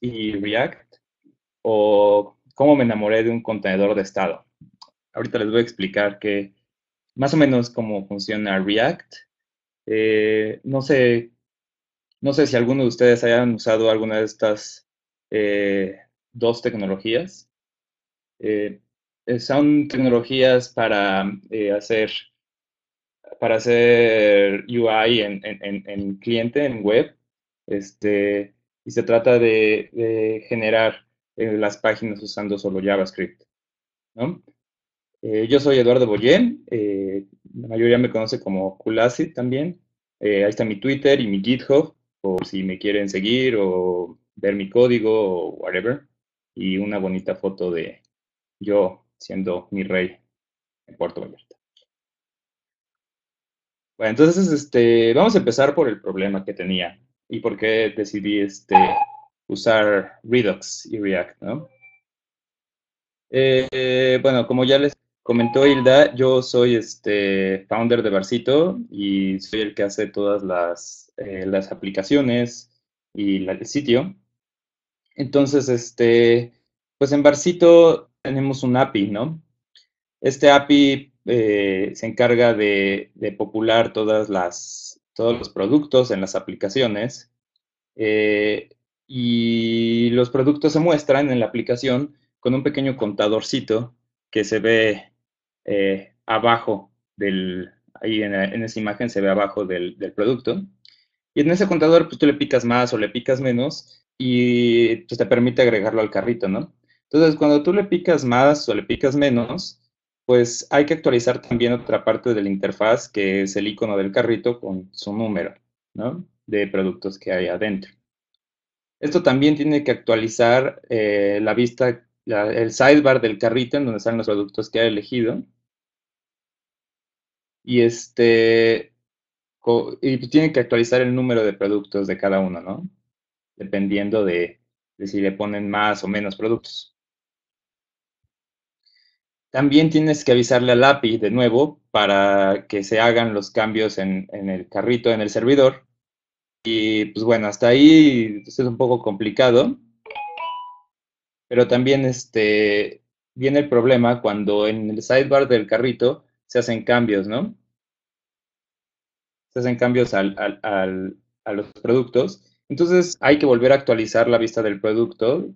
Y React o cómo me enamoré de un contenedor de estado. Ahorita les voy a explicar que más o menos cómo funciona React. Eh, no sé, no sé si alguno de ustedes hayan usado alguna de estas eh, dos tecnologías. Eh, son tecnologías para hacer para hacer UI en, cliente, en web, este, y se trata de, generar eh, las páginas usando solo JavaScript. Eh, yo soy Eduardo Boyen, eh, la mayoría me conoce como Kulasi también. ahí está mi Twitter y mi GitHub, por si me quieren seguir o ver mi código o whatever. Y una bonita foto de yo siendo mi rey en Puerto Vallarta. Bueno, entonces, este, vamos a empezar por el problema que tenía y por qué decidí este, usar Redux y React, ¿no? Eh, bueno, como ya les comentó Hilda, yo soy este founder de Barcito y soy el que hace todas las, eh, las aplicaciones y el sitio. Entonces, este, pues en Barcito tenemos un API, ¿no? Este API eh, se encarga de, popular todas las, todos los productos en las aplicaciones eh, y los productos se muestran en la aplicación con un pequeño contadorcito que se ve eh, abajo del, ahí en, esa imagen se ve abajo del, del, producto. Y en ese contador, pues tú le picas más o le picas menos y pues, te permite agregarlo al carrito, ¿no? Entonces, cuando tú le picas más o le picas menos, pues hay que actualizar también otra parte de la interfaz, que es el icono del carrito con su número de productos que hay adentro. Esto también tiene que actualizar eh, la vista, el sidebar del carrito en donde están los productos que ha elegido. Y este y tiene que actualizar el número de productos de cada uno, ¿no? Dependiendo de si le ponen más o menos productos. También tienes que avisarle al API de nuevo para que se hagan los cambios en, el carrito, en el servidor. Y pues bueno, hasta ahí es un poco complicado. Pero también este, viene el problema cuando en el sidebar del carrito se hacen cambios, ¿no? Se hacen cambios a los productos. Entonces hay que volver a actualizar la vista del producto.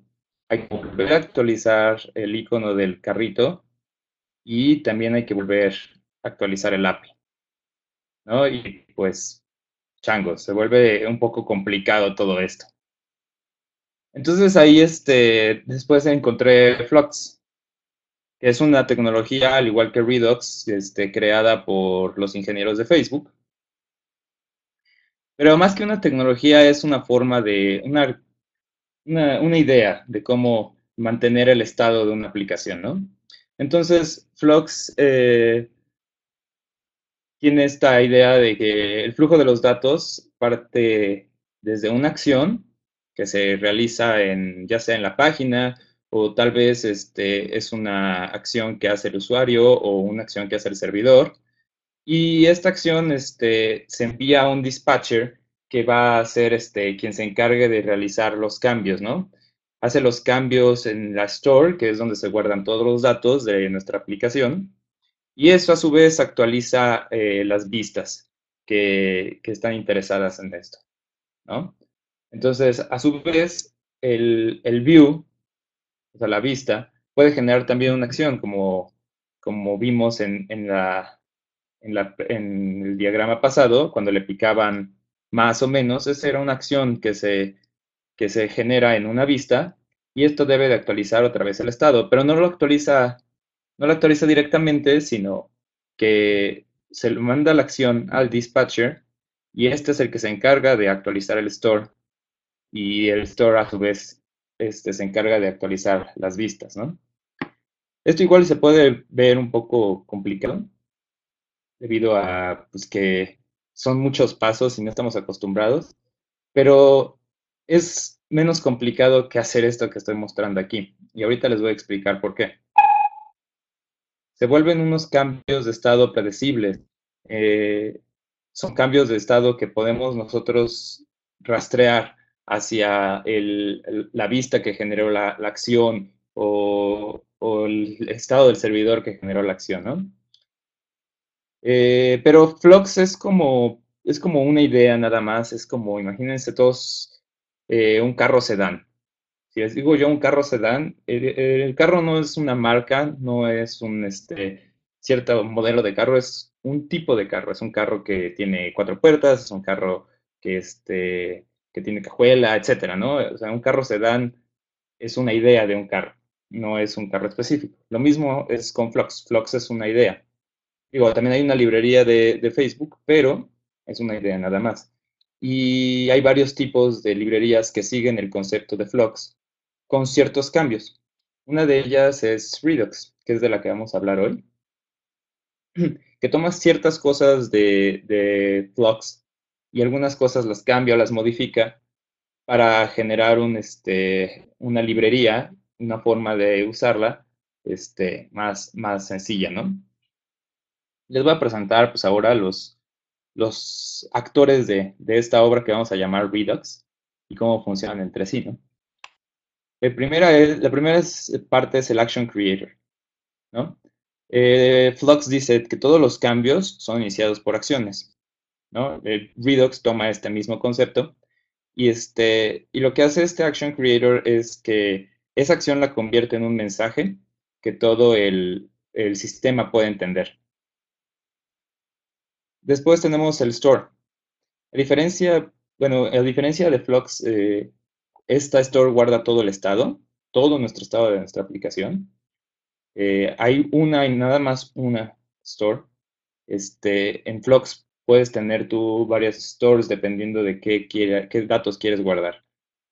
Hay que volver a actualizar el icono del carrito y también hay que volver a actualizar el API. ¿no? Y pues, chango, se vuelve un poco complicado todo esto. Entonces ahí este, después encontré Flux, que es una tecnología, al igual que Redux, este, creada por los ingenieros de Facebook. Pero más que una tecnología, es una forma de, una, una, una idea de cómo mantener el estado de una aplicación, ¿no? Entonces, Flux eh, tiene esta idea de que el flujo de los datos parte desde una acción que se realiza en, ya sea en la página o tal vez este, es una acción que hace el usuario o una acción que hace el servidor. Y esta acción este, se envía a un dispatcher que va a ser este, quien se encargue de realizar los cambios, ¿no? Hace los cambios en la store, que es donde se guardan todos los datos de nuestra aplicación, y eso a su vez actualiza eh, las vistas que, están interesadas en esto, ¿no? Entonces, a su vez, el, view, o sea, la vista, puede generar también una acción, como, como vimos en, la, en, la, en el diagrama pasado, cuando le picaban más o menos, esa era una acción que se que se genera en una vista y esto debe de actualizar otra vez el estado, pero no lo actualiza, no lo actualiza directamente, sino que se le manda la acción al dispatcher y este es el que se encarga de actualizar el store y el store a su vez este, se encarga de actualizar las vistas, ¿no? Esto igual se puede ver un poco complicado debido a pues, que son muchos pasos y no estamos acostumbrados, pero es menos complicado que hacer esto que estoy mostrando aquí. Y ahorita les voy a explicar por qué. Se vuelven unos cambios de estado predecibles. Eh, son cambios de estado que podemos nosotros rastrear hacia la vista que generó la, acción o, el estado del servidor que generó la acción, ¿no? Eh, pero Flux es como, es como una idea nada más, es como, imagínense todos eh, un carro sedán. Si les digo yo un carro sedán, el, carro no es una marca, no es un este, cierto modelo de carro, es un tipo de carro, es un carro que tiene cuatro puertas, es un carro que, este, que tiene cajuela, etcétera, ¿no? O sea, un carro sedán es una idea de un carro, no es un carro específico. Lo mismo es con Flux. Flux es una idea. Digo, también hay una librería de, de Facebook, pero es una idea nada más. Y hay varios tipos de librerías que siguen el concepto de Flux con ciertos cambios. Una de ellas es Redux, que es de la que vamos a hablar hoy, que toma ciertas cosas de, de Flux y algunas cosas las cambia o las modifica para generar un, este, una librería, una forma de usarla este, más, más sencilla, ¿no? Les voy a presentar pues ahora los, los actores de, esta obra que vamos a llamar Redux y cómo funcionan entre sí, ¿no? La primera, primera parte es el Action Creator, ¿no? Eh, Flux dice que todos los cambios son iniciados por acciones. ¿no? Redux toma este mismo concepto y, este, y lo que hace este Action Creator es que esa acción la convierte en un mensaje que todo el, sistema puede entender. Después tenemos el store. A diferencia, bueno, a diferencia de Flux, eh, esta store guarda todo el estado, todo nuestro estado de nuestra aplicación. Eh, hay una y nada más una store. Este, en Flux puedes tener tú varias stores dependiendo de qué, qué datos quieres guardar.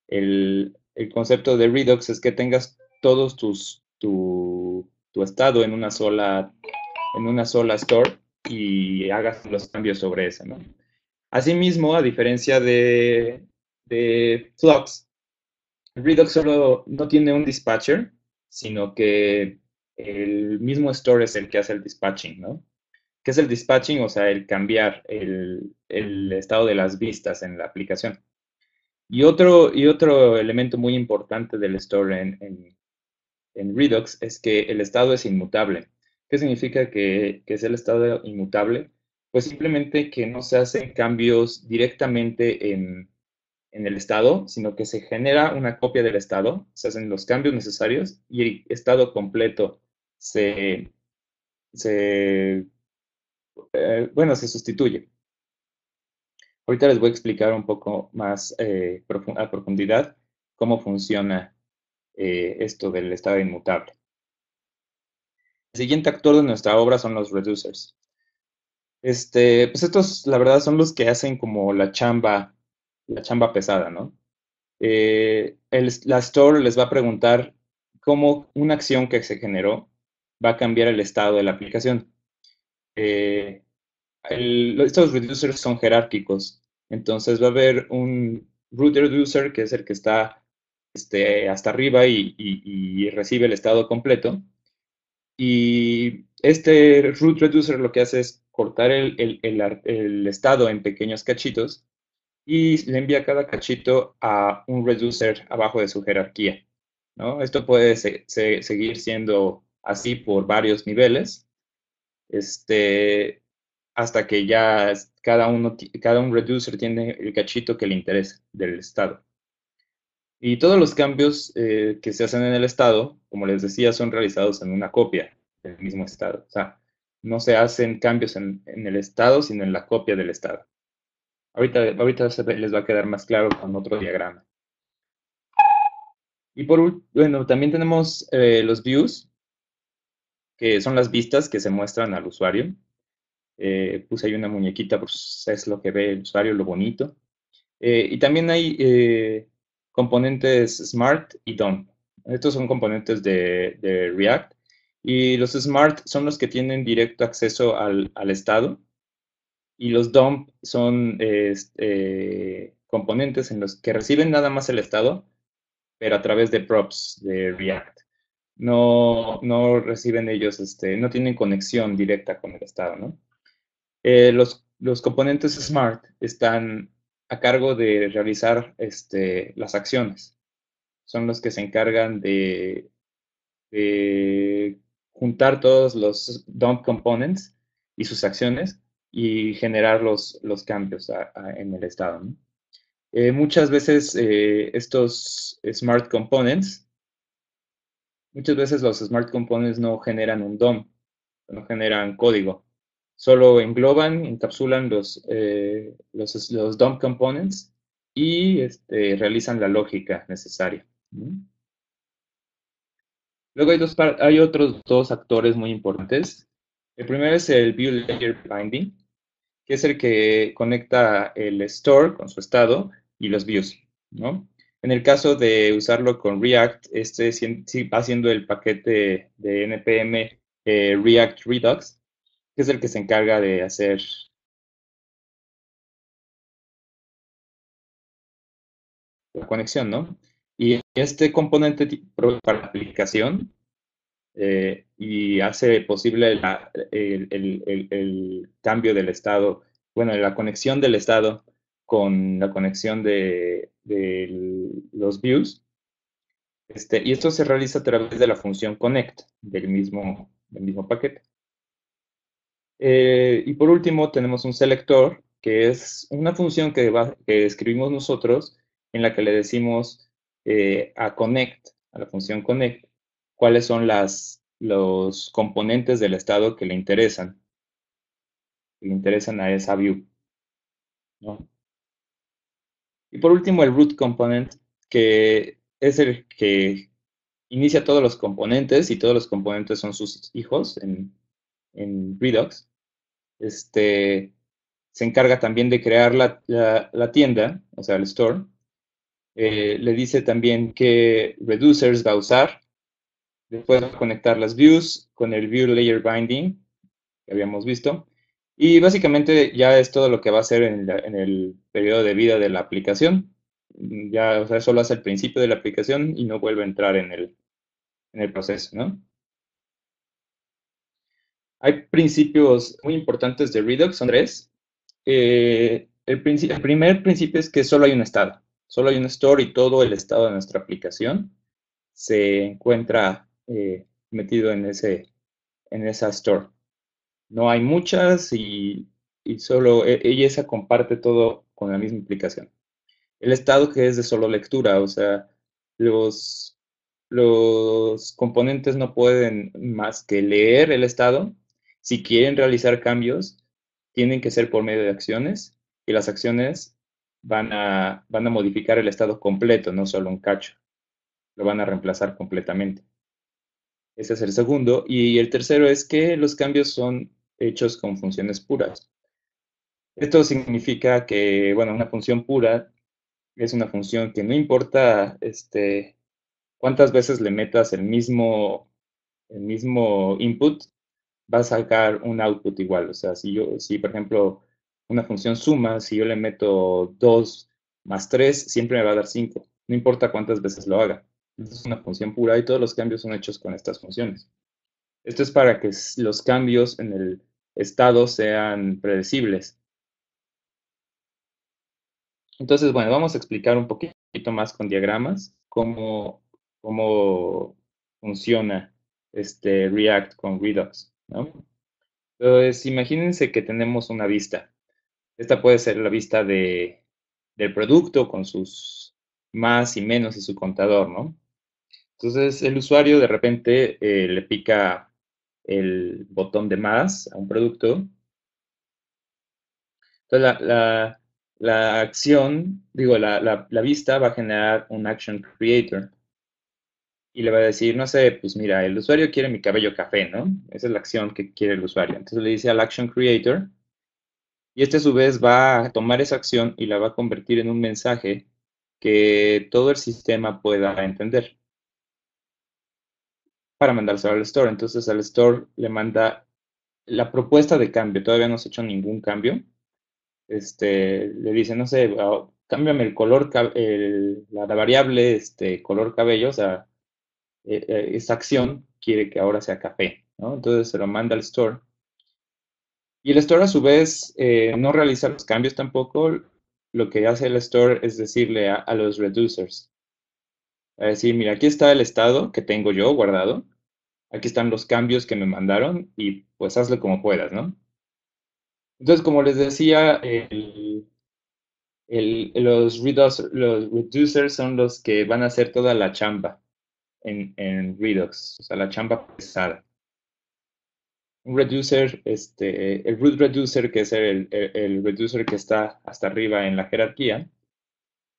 El, concepto de Redux es que tengas todos tus, tu, estado en una sola, en una sola store y hagas los cambios sobre eso, ¿no? Asimismo, a diferencia de, Flux, Redux solo no tiene un dispatcher, sino que el mismo store es el que hace el dispatching, ¿no? ¿Qué es el dispatching? O sea, el cambiar el, estado de las vistas en la aplicación. Y otro, y otro elemento muy importante del store en, Redux es que el estado es inmutable. ¿Qué significa que, es el estado inmutable? Pues simplemente que no se hacen cambios directamente en, el estado, sino que se genera una copia del estado, se hacen los cambios necesarios y el estado completo se, se eh, bueno, se sustituye. Ahorita les voy a explicar un poco más eh, a profundidad cómo funciona eh, esto del estado inmutable. El siguiente actor de nuestra obra son los reducers. Este, pues estos, la verdad, son los que hacen como la chamba, la chamba pesada, ¿no? la store les va a preguntar cómo una acción que se generó va a cambiar el estado de la aplicación. Eh, estos reducers son jerárquicos. Entonces va a haber un root reducer, que es el que está este, hasta arriba y, recibe el estado completo. Y este root reducer lo que hace es cortar el, estado en pequeños cachitos y le envía cada cachito a un reducer abajo de su jerarquía. ¿no? Esto puede seguir siendo así por varios niveles este, hasta que ya cada, uno, cada un reducer tiene el cachito que le interesa del estado. Y todos los cambios eh, que se hacen en el estado, como les decía, son realizados en una copia del mismo estado. O sea, no se hacen cambios en, el estado, sino en la copia del estado. Ahorita, ahorita les va a quedar más claro con otro diagrama. Y por bueno, también tenemos eh, los views, que son las vistas que se muestran al usuario. Eh, puse ahí una muñequita, pues es lo que ve el usuario, lo bonito. Eh, y también hay eh, componentes Smart y DOM. Estos son componentes de, React. Y los Smart son los que tienen directo acceso al, estado. Y los DOM son este, componentes en los que reciben nada más el estado, pero a través de props de React no, no reciben ellos, este, no tienen conexión directa con el Estado, ¿no? Eh, los, componentes Smart están a cargo de realizar este, las acciones. Son los que se encargan de, juntar todos los dump components y sus acciones y generar los, los cambios en el estado. Eh, muchas veces eh, estos smart components, muchas veces los smart components no generan un DOM, no generan código, solo engloban, encapsulan los, eh, los, los, dump components y este, realizan la lógica necesaria. Luego hay, dos, hay otros dos actores muy importantes. El primero es el View Layer Binding, que es el que conecta el store con su estado y los views, ¿no? En el caso de usarlo con React, este va haciendo el paquete de NPM eh, React Redux, que es el que se encarga de hacer la conexión, ¿no? Y este componente para la aplicación eh, y hace posible el, cambio del estado, bueno, la conexión del estado con la conexión de, los views. Este, y esto se realiza a través de la función connect del mismo, del mismo paquete. Eh, y por último tenemos un selector, que es una función que, escribimos nosotros en la que le decimos eh, a connect, a la función connect, cuáles son los componentes del estado que le interesan, que le interesan a esa view. Y por último, el root component, que es el que inicia todos los componentes y todos los componentes son sus hijos en Redux. Este, se encarga también de crear la, la tienda, o sea, el store, eh, le dice también que reducers va a usar. Después va a conectar las views con el view layer binding que habíamos visto. Y básicamente ya es todo lo que va a hacer en, el periodo de vida de la aplicación. Ya, o sea, solo hace el principio de la aplicación y no vuelve a entrar en el, en el proceso, ¿no? Hay principios muy importantes de Redux, son tres. Eh, el, el primer principio es que solo hay un estado. Solo hay un store y todo el estado de nuestra aplicación se encuentra eh, metido en, ese, en esa store. No hay muchas y, solo e, ella se comparte todo con la misma aplicación. El estado que es de solo lectura, o sea, los, los componentes no pueden más que leer el estado. Si quieren realizar cambios, tienen que ser por medio de acciones y las acciones van a, van a modificar el estado completo, no solo un cacho. Lo van a reemplazar completamente. Ese es el segundo. Y el tercero es que los cambios son hechos con funciones puras. Esto significa que, bueno, una función pura es una función que no importa este, cuántas veces le metas el mismo, el mismo input, va a sacar un output igual. O sea, si yo, si por ejemplo una función suma, si yo le meto 2 más 3, siempre me va a dar 5, no importa cuántas veces lo haga. Es una función pura y todos los cambios son hechos con estas funciones. Esto es para que los cambios en el estado sean predecibles. Entonces, bueno, vamos a explicar un poquito más con diagramas cómo, cómo funciona este React con Redux. Entonces, imagínense que tenemos una vista esta puede ser la vista de, del producto con sus más y menos y su contador, ¿no? Entonces el usuario de repente eh, le pica el botón de más a un producto. Entonces la, la, acción, digo, la, la, vista va a generar un action creator. Y le va a decir, no sé, pues mira, el usuario quiere mi cabello café, ¿no? Esa es la acción que quiere el usuario. Entonces le dice al action creator, y este a su vez va a tomar esa acción y la va a convertir en un mensaje que todo el sistema pueda entender para mandárselo al store. Entonces al store le manda la propuesta de cambio. Todavía no se ha hecho ningún cambio. Este, le dice, no sé, ah, cámbiame el color, la, variable este, color cabello, o sea, e, e, esa acción quiere que ahora sea café, ¿no? Entonces se lo manda al store y el store a su vez eh, no realiza los cambios tampoco, lo que hace el store es decirle a, los reducers, a decir, mira, aquí está el estado que tengo yo guardado, aquí están los cambios que me mandaron y pues hazle como puedas, ¿no? Entonces, como les decía, los reducers son los que van a hacer toda la chamba en, Redux, o sea, la chamba pesada. Un reducer, este, el root reducer, que es el, el, reducer que está hasta arriba en la jerarquía,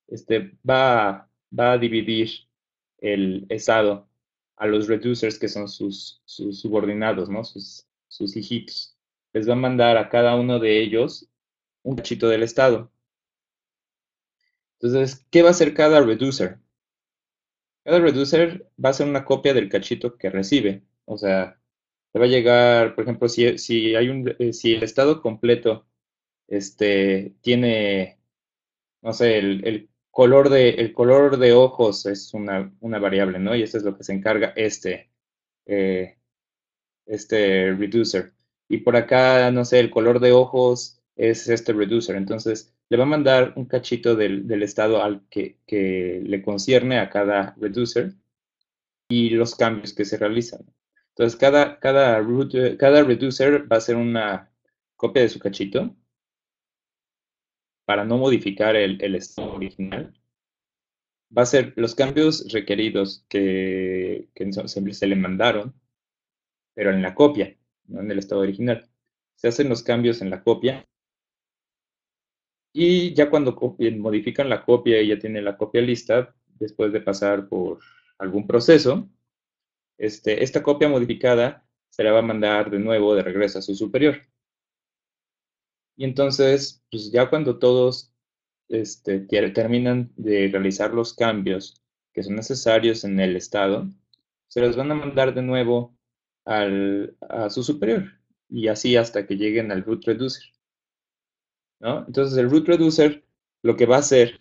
este, va, va a dividir el estado a los reducers que son sus, sus subordinados, ¿no? Sus, sus hijitos. Les va a mandar a cada uno de ellos un cachito del estado. Entonces, ¿qué va a hacer cada reducer? Cada reducer va a ser una copia del cachito que recibe. O sea, le va a llegar, por ejemplo, si, si eh, el estado completo este, tiene, no sé, el, el color de, el color de ojos es una, una, variable, ¿no? Y eso es lo que se encarga este, eh, este reducer. Y por acá, no sé, el color de ojos es este reducer. Entonces, le va a mandar un cachito del, del estado al que, que, le concierne a cada reducer y los cambios que se realizan. Entonces, cada, cada, cada reducer va a ser una copia de su cachito para no modificar el, estado original, va a ser los cambios requeridos que, que se le mandaron, pero en la copia, no en el estado original. Se hacen los cambios en la copia y ya cuando modifican la copia y ya tienen la copia lista, después de pasar por algún proceso, este, esta copia modificada se la va a mandar de nuevo de regreso a su superior. Y entonces, pues ya cuando todos este, terminan de realizar los cambios que son necesarios en el estado, se los van a mandar de nuevo al, a su superior y así hasta que lleguen al root reducer. Entonces el root reducer lo que va a hacer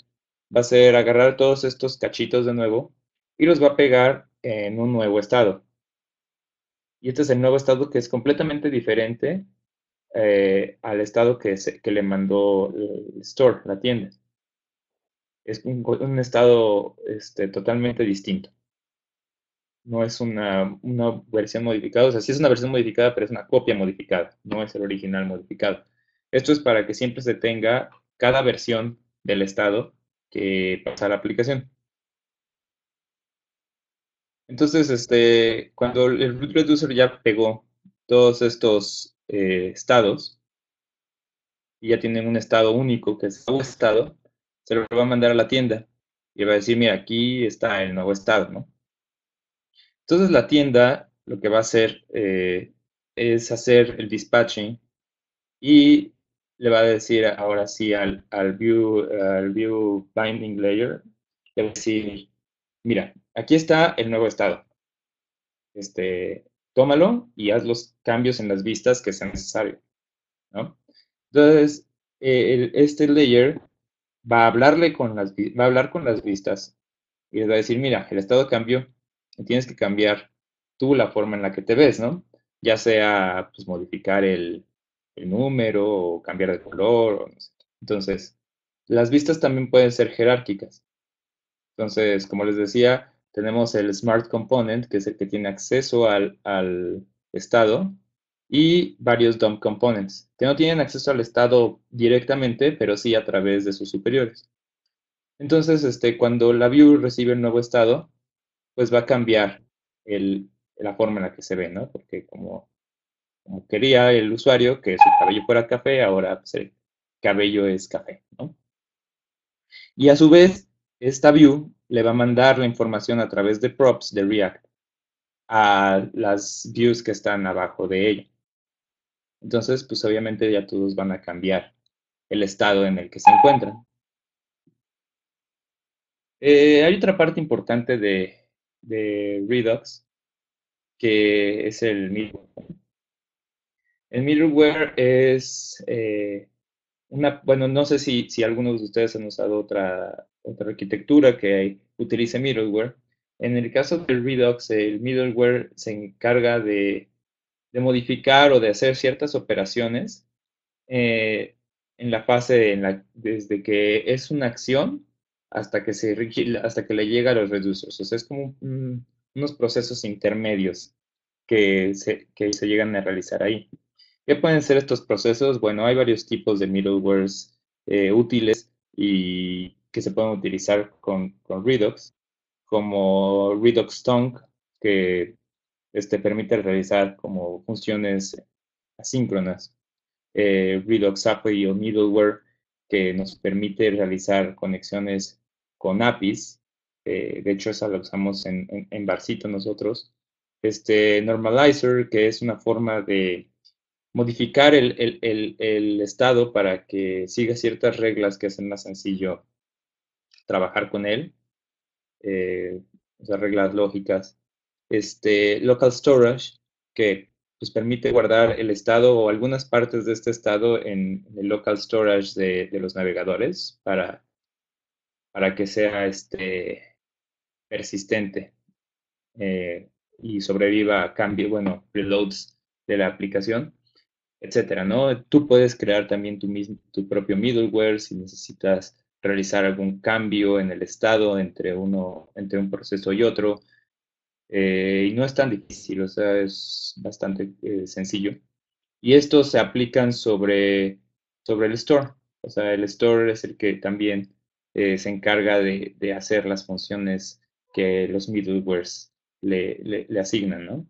va a ser agarrar todos estos cachitos de nuevo y los va a pegar en un nuevo estado. Y este es el nuevo estado que es completamente diferente eh, al estado que, que, le mandó el store, la tienda. Es un, estado este, totalmente distinto. No es una, una, versión modificada, o sea, sí es una versión modificada, pero es una copia modificada, no es el original modificado. Esto es para que siempre se tenga cada versión del estado que pasa a la aplicación. Entonces, este, cuando el root reducer ya pegó todos estos eh, estados y ya tienen un estado único que es un estado, se lo va a mandar a la tienda y va a decir, mira, aquí está el nuevo estado, ¿no? Entonces la tienda lo que va a hacer eh, es hacer el dispatching y le va a decir ahora sí al, al, view, al view binding layer, le va a decir, mira, aquí está el nuevo estado. Este, tómalo y haz los cambios en las vistas que sean necesarios. ¿no? Entonces, eh, este layer va a, hablarle con las, va a hablar con las vistas y les va a decir, mira, el estado cambió tienes que cambiar tú la forma en la que te ves, ¿no? Ya sea pues, modificar el, el número o cambiar de color. O no sé. Entonces, las vistas también pueden ser jerárquicas. Entonces, como les decía, tenemos el Smart Component, que es el que tiene acceso al, estado, y varios DOM Components, que no tienen acceso al estado directamente, pero sí a través de sus superiores. Entonces, este, cuando la view recibe el nuevo estado, pues va a cambiar la forma en la que se ve, ¿no? Porque como, como quería el usuario que su cabello fuera café, ahora pues, el cabello es café, ¿no? Y a su vez, esta view le va a mandar la información a través de props de React a las views que están abajo de ella. Entonces, pues obviamente ya todos van a cambiar el estado en el que se encuentran. Eh, hay otra parte importante de, Redux que es el middleware. El middleware es eh, una, bueno, no sé si, algunos de ustedes han usado otra, otra arquitectura que utilice middleware. En el caso del Redux, el middleware se encarga de, modificar o de hacer ciertas operaciones eh, en la fase desde que es una acción hasta que, se, hasta que le llega a los reducers. O sea, es como unos procesos intermedios que se, que se llegan a realizar ahí. ¿Qué pueden ser estos procesos? Bueno, hay varios tipos de middlewares eh, útiles y que se pueden utilizar con, Redux, como Redux Tongue, que este, permite realizar como funciones asíncronas. Eh, Redux API o middleware, que nos permite realizar conexiones con APIs. Eh, de hecho, esa la usamos en, en, Barcito nosotros. Este Normalizer, que es una forma de modificar el, el, el, estado para que siga ciertas reglas que hacen más sencillo trabajar con él, eh, reglas lógicas. Este, local storage, que pues, permite guardar el estado o algunas partes de este estado en, el local storage de, de los navegadores para, para que sea este, persistente eh, y sobreviva a cambios, bueno, reloads de la aplicación etcétera, ¿no? Tú puedes crear también tu, mismo, tu propio middleware si necesitas realizar algún cambio en el estado entre, uno, entre un proceso y otro. Eh, y no es tan difícil, o sea, es bastante eh, sencillo. Y estos se aplican sobre, sobre el store. O sea, el store es el que también eh, se encarga de, de, hacer las funciones que los middlewares le, le, le asignan, ¿no?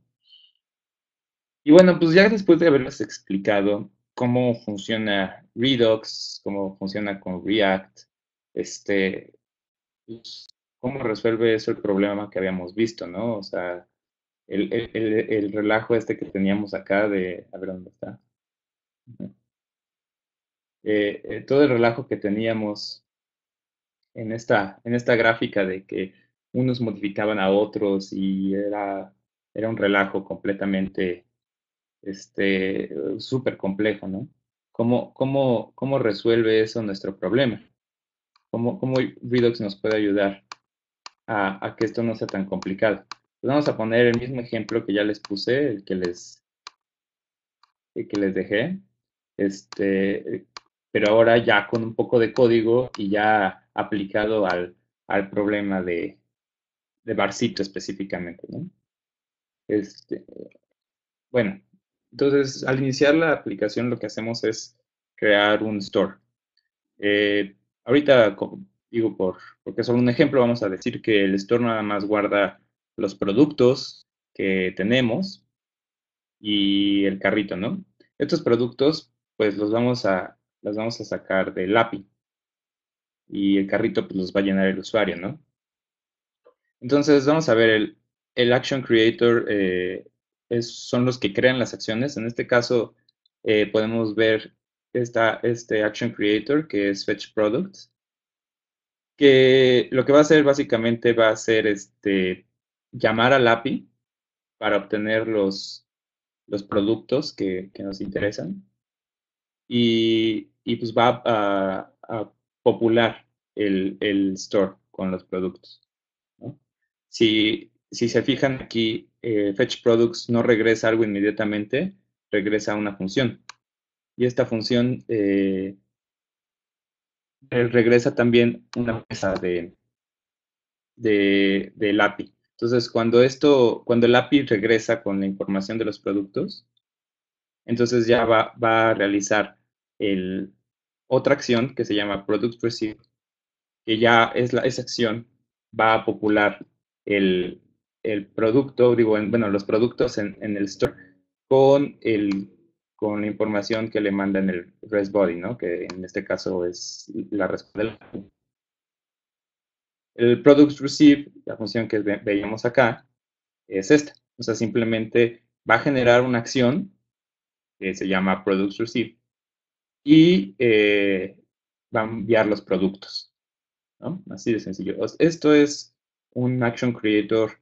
Y bueno, pues ya después de haberles explicado cómo funciona Redux, cómo funciona con React, este, pues, cómo resuelve eso el problema que habíamos visto, ¿no? O sea, el, el, relajo este que teníamos acá de, a ver dónde está. Eh, eh, todo el relajo que teníamos en esta, en esta gráfica de que unos modificaban a otros y era, era un relajo completamente este, súper complejo, ¿no? ¿Cómo, cómo, cómo resuelve eso nuestro problema? ¿Cómo, cómo Redux nos puede ayudar a, a, que esto no sea tan complicado? Pues vamos a poner el mismo ejemplo que ya les puse, el que les, el que les dejé, este, pero ahora ya con un poco de código y ya aplicado al, al problema de, de Barcito específicamente, ¿no? Este, bueno, entonces, al iniciar la aplicación, lo que hacemos es crear un store. Eh, ahorita, digo, por, porque es solo un ejemplo, vamos a decir que el store nada más guarda los productos que tenemos y el carrito, ¿no? Estos productos, pues los vamos a, vamos a sacar del API y el carrito pues los va a llenar el usuario, ¿no? Entonces, vamos a ver el, el Action Creator. Eh, son los que crean las acciones. En este caso, eh, podemos ver esta, este Action Creator, que es Fetch Products, que lo que va a hacer básicamente va a ser este, llamar al API para obtener los, los productos que, nos interesan y, pues va a, popular el, store con los productos. Si, si se fijan aquí, eh, Fetch Products no regresa algo inmediatamente, regresa una función. Y esta función eh, regresa también una mesa de, de, del API. Entonces, cuando esto, cuando el API regresa con la información de los productos, entonces ya va, va a realizar el, otra acción que se llama Product Receive, que ya es la, esa acción va a popular el, el producto, digo, bueno, los productos en, el store con, el, con la información que le manda en el REST body, ¿no? Que en este caso es la respuesta El product receive, la función que veíamos acá, es esta. O sea, simplemente va a generar una acción que se llama product receive y eh, va a enviar los productos. Así de sencillo. Esto es un action creator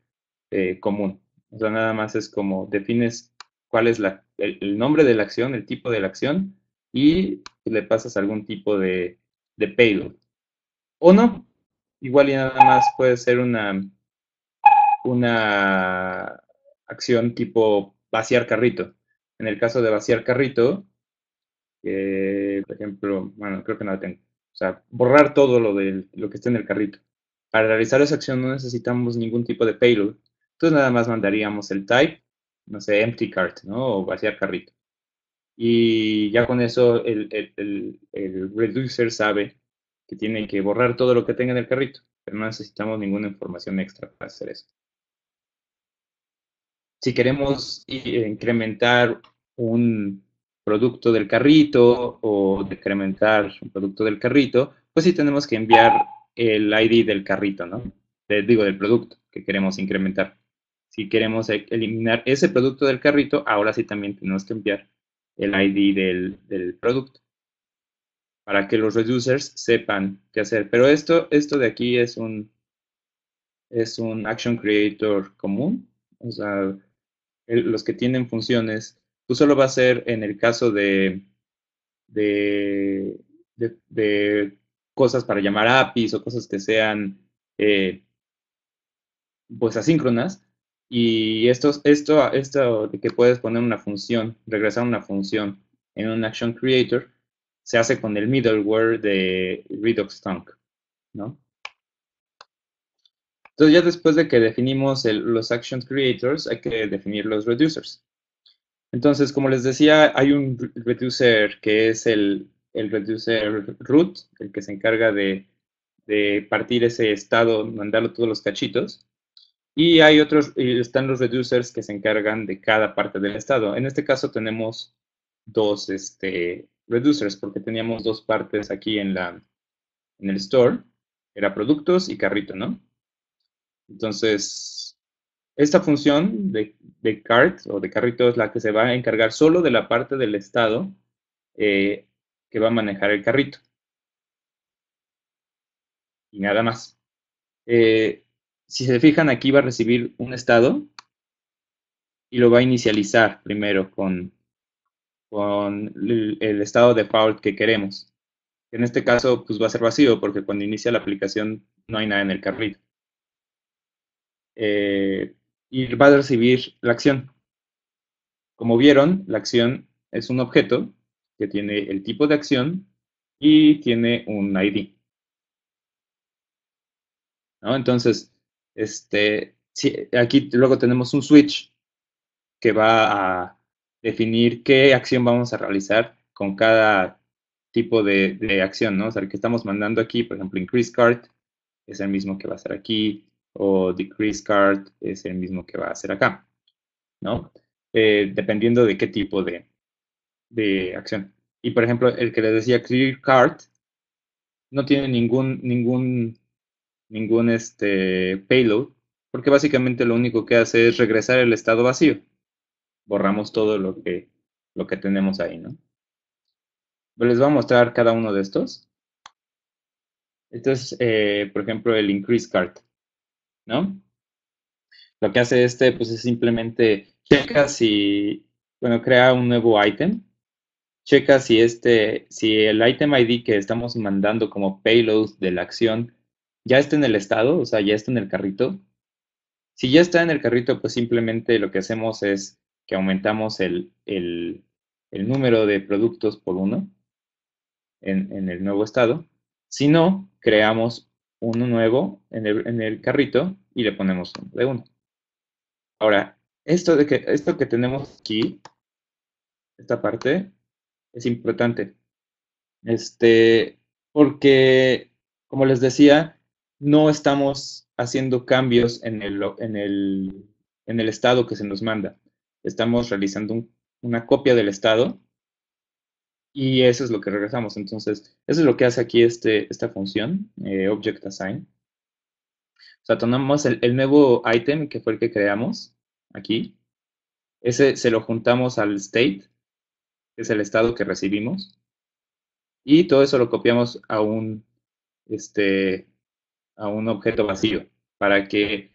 eh, común. O sea, nada más es como defines cuál es el, nombre de la acción, el tipo de la acción y le pasas algún tipo de, payload. O no, igual y nada más puede ser una, una acción tipo vaciar carrito. En el caso de vaciar carrito, por ejemplo, bueno, creo que no la tengo. O sea, borrar todo lo, de, lo que esté en el carrito. Para realizar esa acción no necesitamos ningún tipo de payload. Entonces nada más mandaríamos el type, no sé, empty cart, ¿no? O vaciar carrito. Y ya con eso el, el, el, reducer sabe que tiene que borrar todo lo que tenga en el carrito, pero no necesitamos ninguna información extra para hacer eso. Si queremos incrementar un producto del carrito o decrementar un producto del carrito, pues sí tenemos que enviar el ID del carrito, ¿no? digo, del producto que queremos incrementar. Si queremos e, eliminar ese producto del carrito, ahora sí también tenemos que enviar el ID del, producto para que los reducers sepan qué hacer. Pero esto, esto de aquí es un, es un action creator común. O sea, los que tienen funciones pues solo va a ser en el caso de, de, cosas para llamar APIs o cosas que sean eh, pues asíncronas. Y esto, esto, esto de que puedes poner una función, regresar una función en un action creator, se hace con el middleware de Redux Tongue, ¿no? Entonces ya después de que definimos los action creators, hay que definir los reducers. Entonces, como les decía, hay un reducer que es el, reducer root, el que se encarga de, partir ese estado, mandarlo todos los cachitos. Y hay otros, están los reducers que se encargan de cada parte del estado. En este caso tenemos dos este, reducers, porque teníamos dos partes aquí en, la, en el store. Era productos y carrito, ¿no? Entonces, esta función de, cart o de carrito es la que se va a encargar solo de la parte del estado eh, que va a manejar el carrito. Y nada más. Eh, si se fijan, aquí va a recibir un estado y lo va a inicializar primero con, con el, el estado default que queremos. En este caso, pues va a ser vacío porque cuando inicia la aplicación no hay nada en el carrito. Eh, y va a recibir la acción. Como vieron, la acción es un objeto que tiene el tipo de acción y tiene un ID. Entonces, este, aquí luego tenemos un switch que va a definir qué acción vamos a realizar con cada tipo de, acción, ¿no? O sea, el que estamos mandando aquí, por ejemplo, increase card, es el mismo que va a ser aquí, o decrease card es el mismo que va a hacer acá, ¿no? Eh, dependiendo de qué tipo de, de, acción. Y por ejemplo, el que les decía clear card no tiene ningún, ningún, ningún este, payload, porque básicamente lo único que hace es regresar el estado vacío. Borramos todo lo que, lo que tenemos ahí, ¿no? les voy a mostrar cada uno de estos. Esto es, eh, por ejemplo, el increase card. ¿no? Lo que hace este, pues es simplemente checa si, bueno, crea un nuevo item, checa si este, si el item ID que estamos mandando como payload de la acción ya está en el estado, o sea, ya está en el carrito. Si ya está en el carrito, pues simplemente lo que hacemos es que aumentamos el, el, número de productos por uno en, en el nuevo estado. Si no, creamos uno nuevo en el, carrito y le ponemos uno de uno. Ahora, esto, de que, esto que tenemos aquí, esta parte, es importante. Este, porque, como les decía, no estamos haciendo cambios en el, en el, en el estado que se nos manda. Estamos realizando una copia del estado y eso es lo que regresamos. Entonces, eso es lo que hace aquí este, esta función, eh, Object Assign. O sea, tomamos el, nuevo item que fue el que creamos aquí. Ese se lo juntamos al state, que es el estado que recibimos. Y todo eso lo copiamos a un, este, a un objeto vacío para que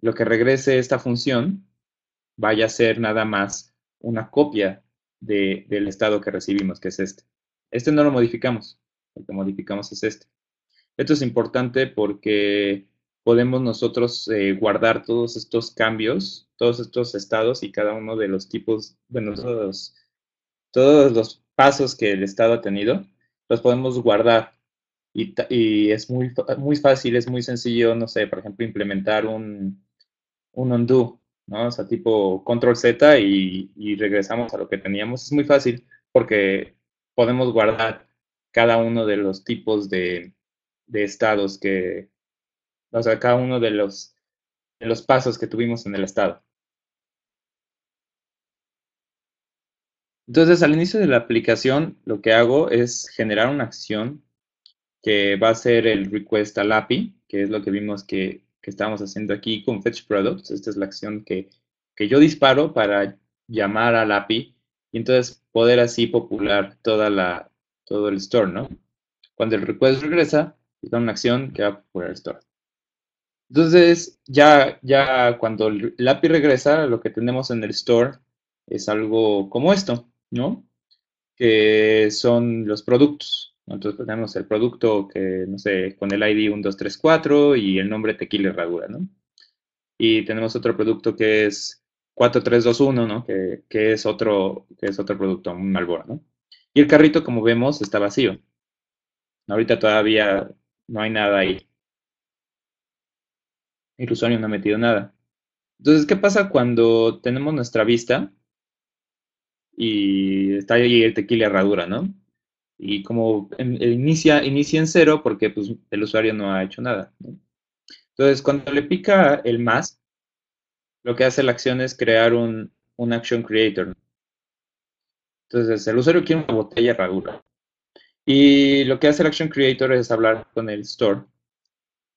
lo que regrese esta función vaya a ser nada más una copia del estado que recibimos, que es este. Este no lo modificamos, lo que modificamos es este. Esto es importante porque podemos nosotros eh, guardar todos estos cambios, todos estos estados y cada uno de los tipos, bueno, los todos los pasos que el estado ha tenido, los podemos guardar. Y, es muy, muy fácil, es muy sencillo, no sé, por ejemplo, implementar un, un undo, ¿no? O sea, tipo control Z y, regresamos a lo que teníamos. Es muy fácil porque podemos guardar cada uno de los tipos de, de estados que, o sea, cada uno de los, de los pasos que tuvimos en el estado. Entonces, al inicio de la aplicación, lo que hago es generar una acción que va a ser el request al API, que es lo que vimos que, que estábamos haciendo aquí con Fetch Products. Esta es la acción que, que yo disparo para llamar al API y entonces poder así popular toda la, todo el store, ¿no? Cuando el request regresa, es una acción que va a popular el store. Entonces, ya, ya cuando el API regresa, lo que tenemos en el store es algo como esto, ¿no? Que son los productos. Entonces tenemos el producto que, no sé, con el ID 1234 y el nombre tequila herradura, ¿no? Y tenemos otro producto que es 4321, ¿no? Que, que, es otro, que es otro producto, un Malboro, ¿no? Y el carrito, como vemos, está vacío. Ahorita todavía no hay nada ahí. El usuario no ha metido nada. Entonces, ¿qué pasa cuando tenemos nuestra vista y está ahí el tequila herradura, ¿no? Y como inicia, inicia en cero porque pues, el usuario no ha hecho nada. Entonces, cuando le pica el más, lo que hace la acción es crear un, un action creator. Entonces, el usuario quiere una botella herradura. Y lo que hace el action creator es hablar con el store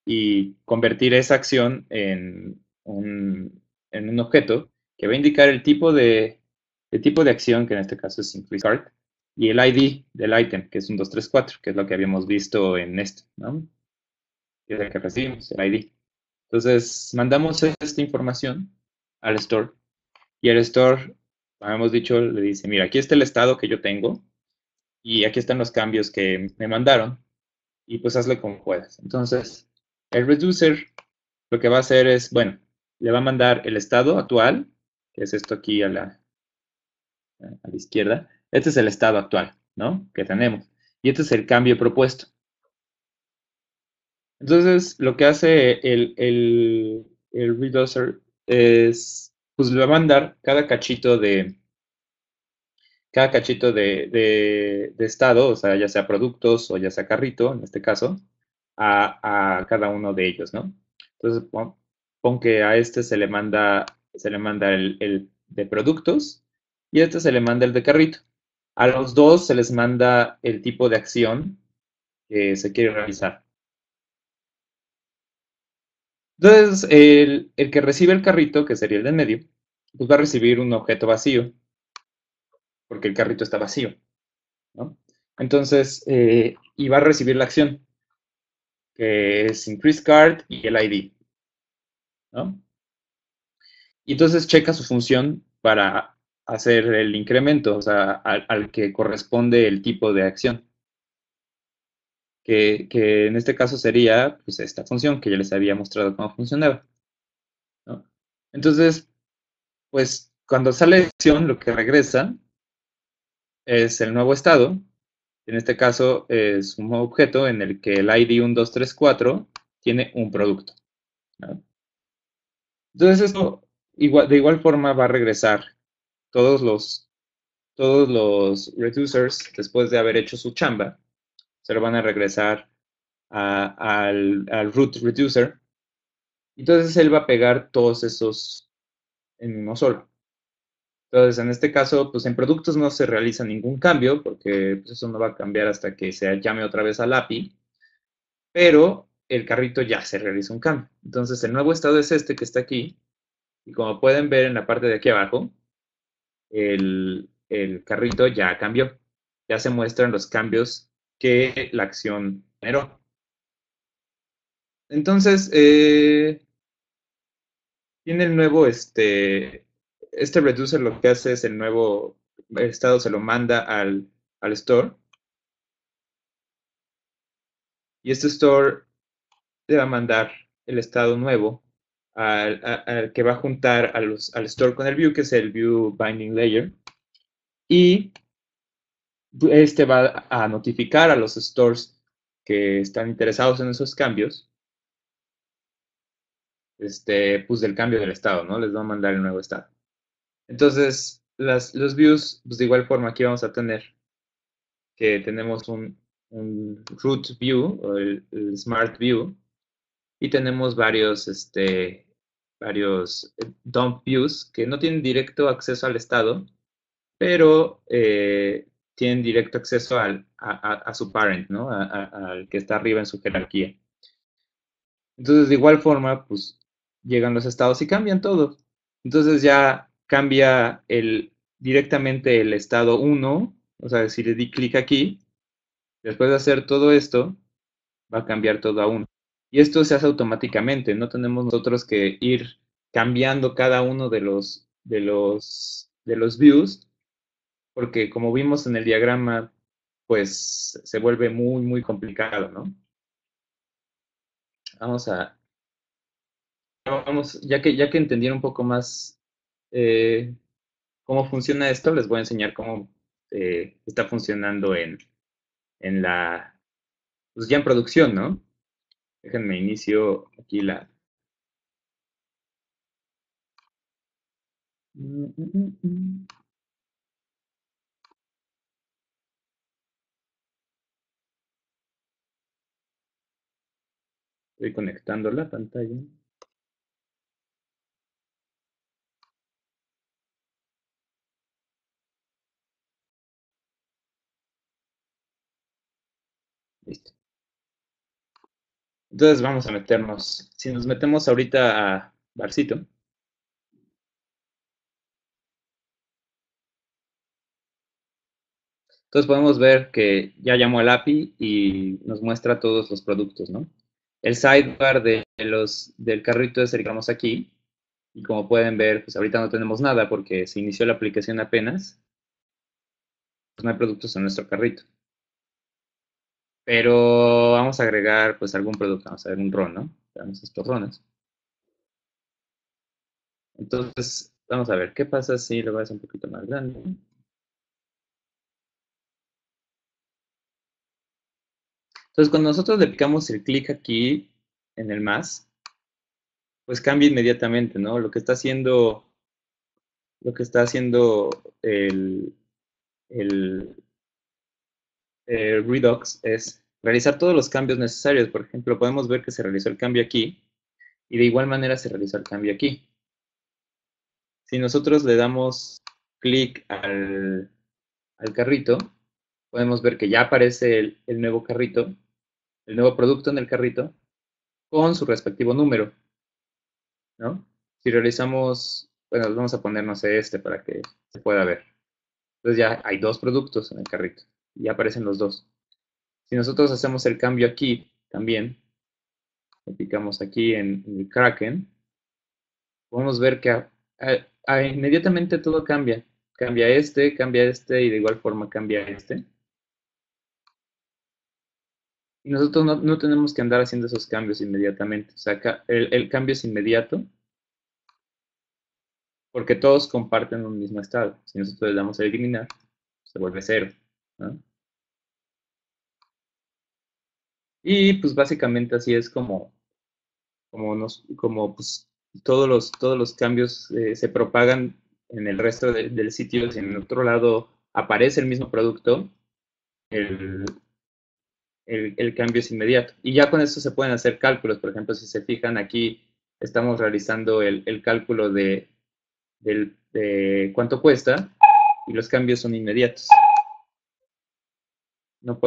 y convertir esa acción en un, en un objeto que va a indicar el tipo de, el tipo de acción, que en este caso es increase card, y el ID del item, que es un 234, que es lo que habíamos visto en esto, ¿no? es el que recibimos, el ID. Entonces, mandamos esta información al store y el store, hemos dicho, le dice, mira, aquí está el estado que yo tengo y aquí están los cambios que me mandaron y pues hazle como puedas. Entonces, el reducer lo que va a hacer es, bueno, le va a mandar el estado actual, que es esto aquí a la, a la izquierda. Este es el estado actual, ¿no? Que tenemos. Y este es el cambio propuesto. Entonces, lo que hace el, el, reducer es, pues le va a mandar cada cachito de, cada cachito de, estado, o sea, ya sea productos o ya sea carrito, en este caso, a, a cada uno de ellos, ¿no? Entonces, pon, que a este se le manda, se le manda el, el de productos y este se le manda el de carrito. A los dos se les manda el tipo de acción que se quiere realizar. Entonces, el, que recibe el carrito, que sería el de medio, pues va a recibir un objeto vacío, porque el carrito está vacío. Entonces, eh, y va a recibir la acción, que es increase card y el ID. Y entonces checa su función para hacer el incremento, o sea, al, que corresponde el tipo de acción. Que, en este caso sería pues, esta función que ya les había mostrado cómo funcionaba. Entonces, pues cuando sale acción, lo que regresa es el nuevo estado. En este caso es un objeto en el que el ID 1234 tiene un producto. Entonces, esto de igual forma va a regresar todos los, todos los reducers, después de haber hecho su chamba, se lo van a regresar al, root reducer. Entonces él va a pegar todos esos en uno solo. Entonces, en este caso, pues en productos no se realiza ningún cambio, porque pues, eso no va a cambiar hasta que se llame otra vez al API, pero el carrito ya se realiza un cambio. Entonces, el nuevo estado es este que está aquí, y como pueden ver en la parte de aquí abajo, el, carrito ya cambió. Ya se muestran los cambios que la acción generó. Entonces, eh, tiene el nuevo, este, este reducer lo que hace es el nuevo estado se lo manda al, al store. Y este store le va a mandar el estado nuevo al, que va a juntar al store con el view, que es el view binding layer. Y este va a notificar a los stores que están interesados en esos cambios, este, pues del cambio del estado, ¿no? Les va a mandar el nuevo estado. Entonces, las, los views, pues de igual forma aquí vamos a tener que tenemos un, root view o el, smart view y tenemos varios, este, varios eh, dump views que no tienen directo acceso al estado, pero eh, tienen directo acceso al, a, su parent, ¿no? al que está arriba en su jerarquía. Entonces, de igual forma, pues llegan los estados y cambian todo. Entonces ya cambia el, directamente el estado 1, o sea, si le di clic aquí, después de hacer todo esto, va a cambiar todo a 1. Y esto se hace automáticamente, no tenemos nosotros que ir cambiando cada uno de los, de los, de los views porque como vimos en el diagrama, pues se vuelve muy, muy complicado, ¿no? Vamos a, vamos, ya que, ya que entendieron un poco más eh, cómo funciona esto, les voy a enseñar cómo eh, está funcionando en, en la, pues ya en producción, ¿no? Déjenme inicio aquí la... Estoy conectando la pantalla. Entonces vamos a meternos, si nos metemos ahorita a Barcito, entonces podemos ver que ya llamó al API y nos muestra todos los productos, ¿no? El sidebar de los, del carrito es el que vamos aquí. Y como pueden ver, pues ahorita no tenemos nada porque se inició la aplicación apenas. Pues no hay productos en nuestro carrito. Pero vamos a agregar pues algún producto. Vamos a ver un ron, ¿no? Veamos estos rones. Entonces, vamos a ver, ¿qué pasa si lo hacer un poquito más grande? Entonces, cuando nosotros le picamos el clic aquí en el más, pues cambia inmediatamente, ¿no? Lo que está haciendo, lo que está haciendo el, el, Redux es realizar todos los cambios necesarios. Por ejemplo, podemos ver que se realizó el cambio aquí y de igual manera se realizó el cambio aquí. Si nosotros le damos clic al, carrito, podemos ver que ya aparece el nuevo carrito el nuevo producto en el carrito con su respectivo número. ¿no? Si realizamos, bueno, vamos a poner, no sé, este para que se pueda ver. Entonces ya hay dos productos en el carrito y aparecen los dos. Si nosotros hacemos el cambio aquí también, picamos aquí en, el Kraken, podemos ver que inmediatamente todo cambia. Cambia este, cambia este y de igual forma cambia este. Y nosotros no, tenemos que andar haciendo esos cambios inmediatamente. O sea, el, cambio es inmediato porque todos comparten un mismo estado. Si nosotros le damos a eliminar, se vuelve cero. Y pues básicamente así es como, como, nos, como pues, todos, los, todos los cambios eh, se propagan en el resto del sitio. Si en el otro lado aparece el mismo producto, el, el, cambio es inmediato. Y ya con eso se pueden hacer cálculos. Por ejemplo, si se fijan aquí, estamos realizando el, cálculo de, cuánto cuesta y los cambios son inmediatos. No,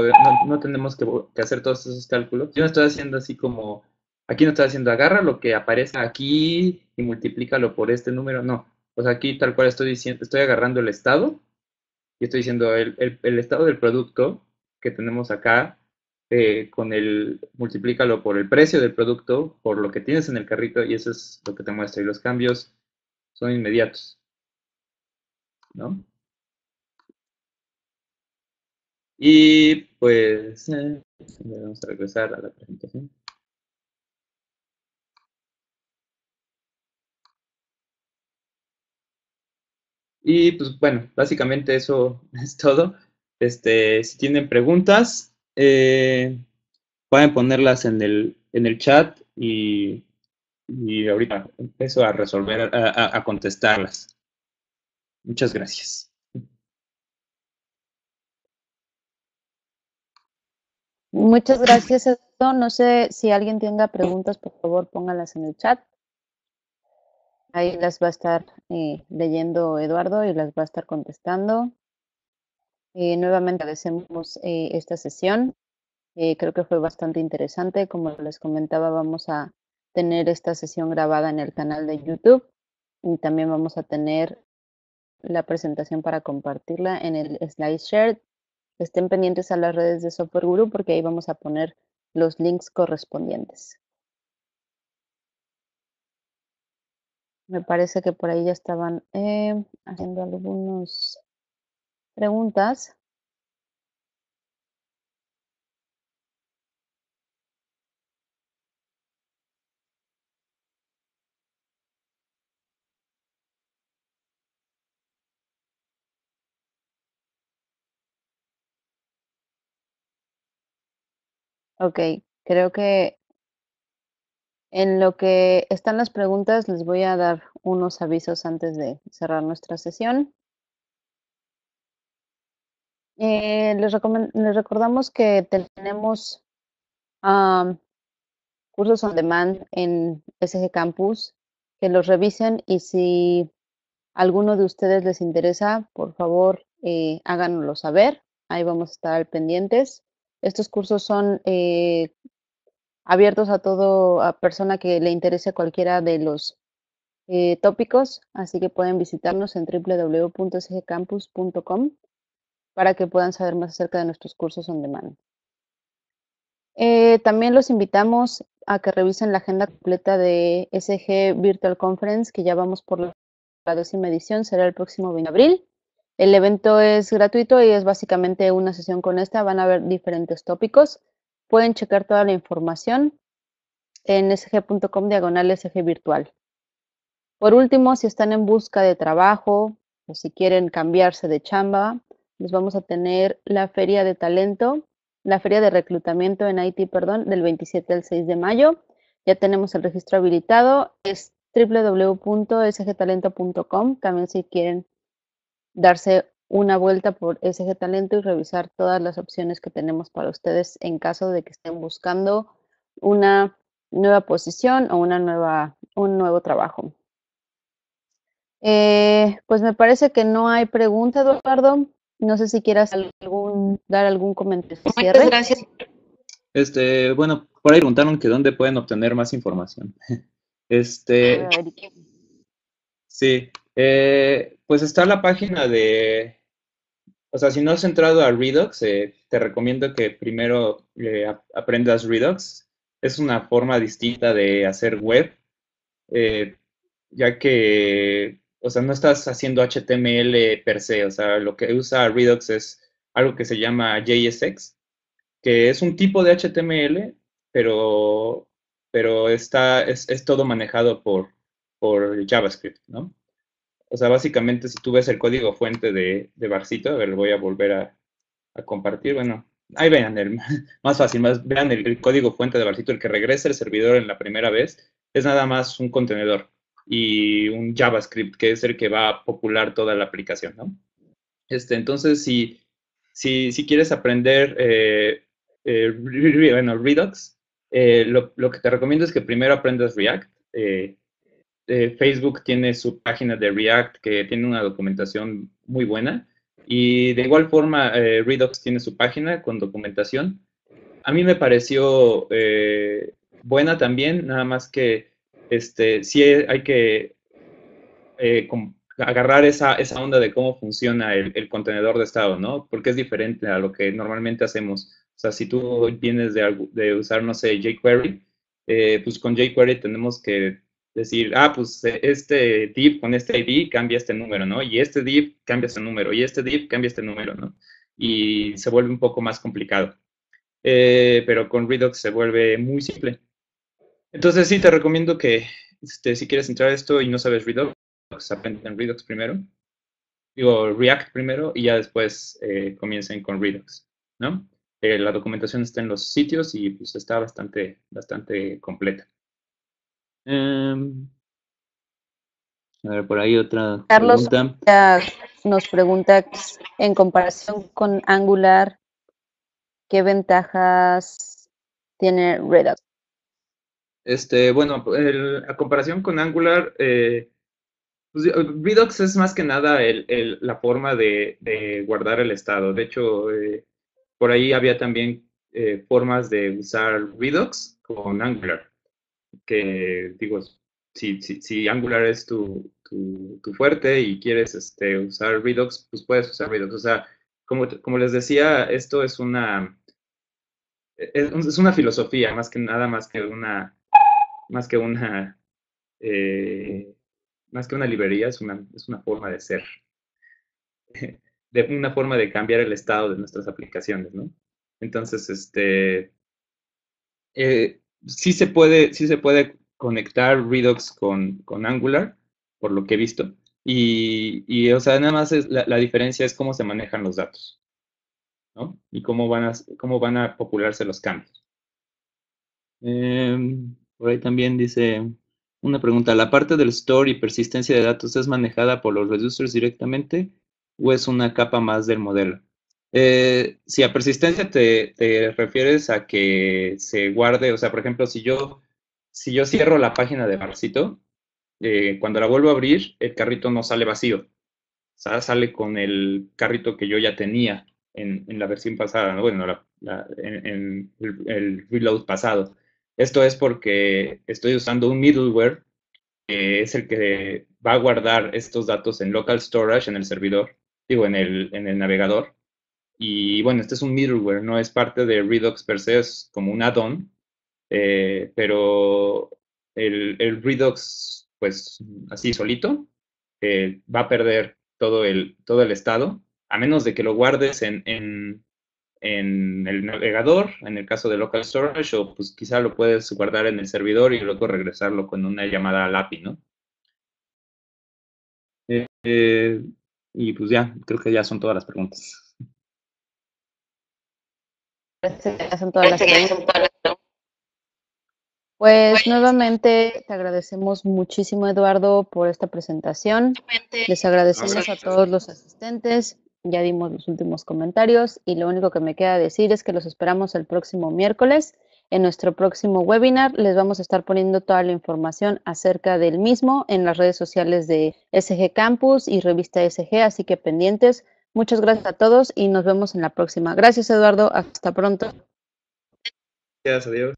no, tenemos que, hacer todos esos cálculos. Yo no estoy haciendo así como, aquí no estoy haciendo agarra lo que aparece aquí y multiplícalo por este número. No, pues aquí tal cual estoy diciendo, estoy agarrando el estado y estoy diciendo el, el estado del producto que tenemos acá eh, con el, multiplícalo por el precio del producto, por lo que tienes en el carrito y eso es lo que te muestra. Y los cambios son inmediatos. ¿No? Y pues, eh, vamos a regresar a la presentación. Y pues bueno, básicamente eso es todo. Este, si tienen preguntas, eh, pueden ponerlas en el, en el chat y, y ahorita empiezo a resolver, a, a contestarlas. Muchas gracias. Muchas gracias, Eduardo. No sé si alguien tenga preguntas, por favor, pónganlas en el chat. Ahí las va a estar eh, leyendo Eduardo y las va a estar contestando. Eh, nuevamente agradecemos eh, esta sesión. creo que fue bastante interesante. Como les comentaba, vamos a tener esta sesión grabada en el canal de YouTube y también vamos a tener la presentación para compartirla en el SlideShare. Estén pendientes a las redes de Software Guru porque ahí vamos a poner los links correspondientes. Me parece que por ahí ya estaban eh, haciendo algunas preguntas. Ok, creo que en lo que están las preguntas, les voy a dar unos avisos antes de cerrar nuestra sesión. Eh, les, recordamos que tenemos cursos on demand en SG Campus, que los revisen y si alguno de ustedes les interesa, por favor, eh, háganoslo saber. Ahí vamos a estar pendientes. Estos cursos son eh, abiertos a todo a persona que le interese cualquiera de los eh, tópicos, así que pueden visitarnos en www.sgcampus.com para que puedan saber más acerca de nuestros cursos on demand. Eh, también los invitamos a que revisen la agenda completa de SG Virtual Conference, que ya vamos por la, décima edición, será el próximo 20 de abril. El evento es gratuito y es básicamente una sesión con esta, van a haber diferentes tópicos. Pueden checar toda la información en sg.com diagonal sg virtual. Por último, si están en busca de trabajo o si quieren cambiarse de chamba, les vamos a tener la feria de talento, la feria de reclutamiento en IT, perdón, del 27 al 6 de mayo. Ya tenemos el registro habilitado, es www.sgtalento.com. También si quieren darse una vuelta por SG Talento y revisar todas las opciones que tenemos para ustedes en caso de que estén buscando una nueva posición o una nueva, un nuevo trabajo. Eh, pues me parece que no hay pregunta, Eduardo. No sé si quieras algún, dar algún comentario. Muchas gracias. Este, bueno, por ahí preguntaron que dónde pueden obtener más información. Este, sí, eh, pues está la página de o sea, si no has entrado a Redux, eh, te recomiendo que primero eh, aprendas Redux. Es una forma distinta de hacer web, eh, ya que, o sea, no estás haciendo HTML per se. O sea, lo que usa Redux es algo que se llama JSX, que es un tipo de HTML, pero, pero está, es, es todo manejado por, por JavaScript, ¿no? O sea, básicamente, si tú ves el código fuente de, de Barcito, a ver, lo voy a volver a, compartir. Bueno, ahí vean, el, más fácil, más, vean el, código fuente de Barcito, el que regresa el servidor en la primera vez, es nada más un contenedor y un JavaScript, que es el que va a popular toda la aplicación, ¿no? Este, entonces, si, si, si quieres aprender, eh, eh, bueno, Redux, eh, lo, lo, que te recomiendo es que primero aprendas React. Eh, Facebook tiene su página de React que tiene una documentación muy buena y de igual forma eh, Redux tiene su página con documentación. A mí me pareció eh, buena también, nada más que este, sí hay que agarrar esa, esa, onda de cómo funciona el, contenedor de estado, ¿no? Porque es diferente a lo que normalmente hacemos. O sea, si tú vienes de, de usar, no sé, jQuery, pues con jQuery tenemos que decir, ah, pues eh, este div con este ID cambia este número, ¿no? Y este div cambia este número, y este div cambia este número, ¿no? Y se vuelve un poco más complicado. Eh, pero con Redux se vuelve muy simple. Entonces sí, te recomiendo que este, si quieres entrar a esto y no sabes Redux, aprende en Redux primero. digo, React primero y ya después eh, comiencen con Redux, ¿no? Eh, la documentación está en los sitios y pues está bastante, bastante completa. Em, a ver, por ahí otra Carlos pregunta. nos pregunta, en comparación con Angular, ¿qué ventajas tiene Redux? Este, bueno, a comparación con Angular, eh, pues, Redux es más que nada la forma de, guardar el estado. De hecho, eh, por ahí había también eh, formas de usar Redux con Angular. Que digo, si, si, Angular es tu, fuerte y quieres este, usar Redux, pues puedes usar Redux. O sea, como, como les decía, esto es una, es, una filosofía, más que nada, más que una, más que una, eh, más que una librería, es una, es una forma de ser, de una forma de cambiar el estado de nuestras aplicaciones, ¿no? Entonces, este, eh, sí se puede, sí se puede conectar Redux con, con Angular, por lo que he visto, y, y o sea, nada más es, la, la, diferencia es cómo se manejan los datos, ¿no? Y cómo van a, cómo van a popularse los cambios. Eh, por ahí también dice una pregunta, ¿la parte del store y persistencia de datos es manejada por los reducers directamente o es una capa más del modelo? Eh, si a persistencia te, refieres a que se guarde, o sea, por ejemplo, si yo, si yo cierro la página de Barcito, eh, cuando la vuelvo a abrir, el carrito no sale vacío. O sea, sale con el carrito que yo ya tenía en, la versión pasada, bueno, en, el reload pasado. Esto es porque estoy usando un middleware que es el que va a guardar estos datos en local storage en el servidor, digo, en el, en el navegador. Y bueno, este es un middleware, no es parte de Redux per se, es como un add-on, eh, pero el, el, Redux, pues así solito, eh, va a perder todo el, todo el estado, a menos de que lo guardes en, en, en el navegador, en el caso de local storage, o pues quizá lo puedes guardar en el servidor y luego regresarlo con una llamada al API, ¿no? Eh, y pues ya, creo que ya son todas las preguntas. Ya son todas las preguntas. Pues nuevamente te agradecemos muchísimo, Eduardo, por esta presentación. Les agradecemos a todos los asistentes ya dimos los últimos comentarios y lo único que me queda decir es que los esperamos el próximo miércoles. En nuestro próximo webinar les vamos a estar poniendo toda la información acerca del mismo en las redes sociales de SG Campus y revista SG, así que pendientes. Muchas gracias a todos y nos vemos en la próxima. Gracias Eduardo, hasta pronto. Gracias, adiós.